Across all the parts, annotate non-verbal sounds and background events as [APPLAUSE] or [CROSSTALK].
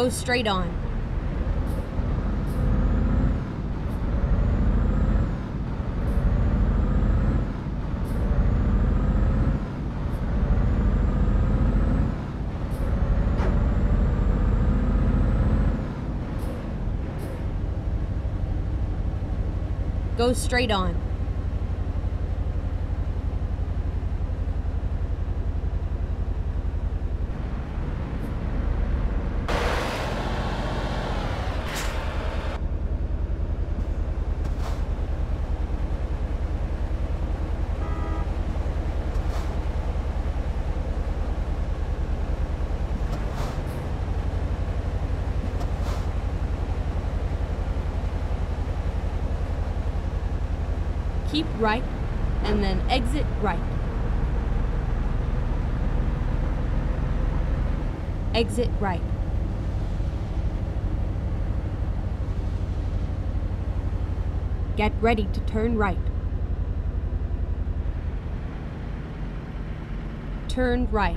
Go straight on. Go straight on. Keep right and then exit right. Exit right. Get ready to turn right. Turn right.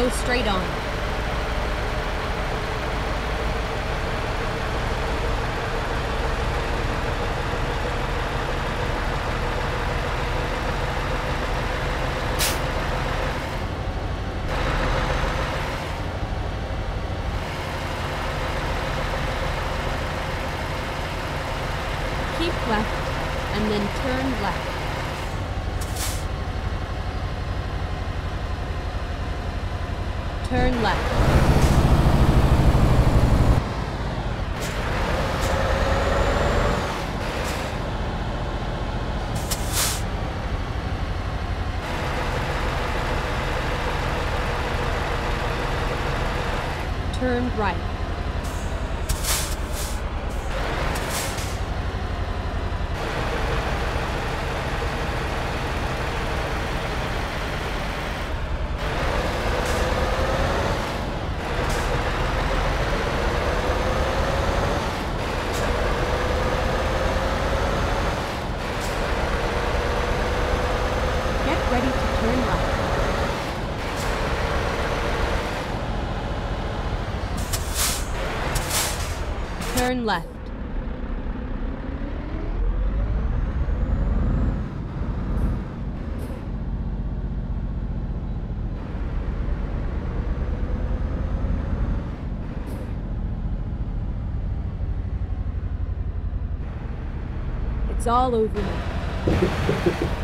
Go straight on. Keep left and then turn left. Turn left. Turn right. Get ready to turn left. Turn left. It's all over now. [LAUGHS]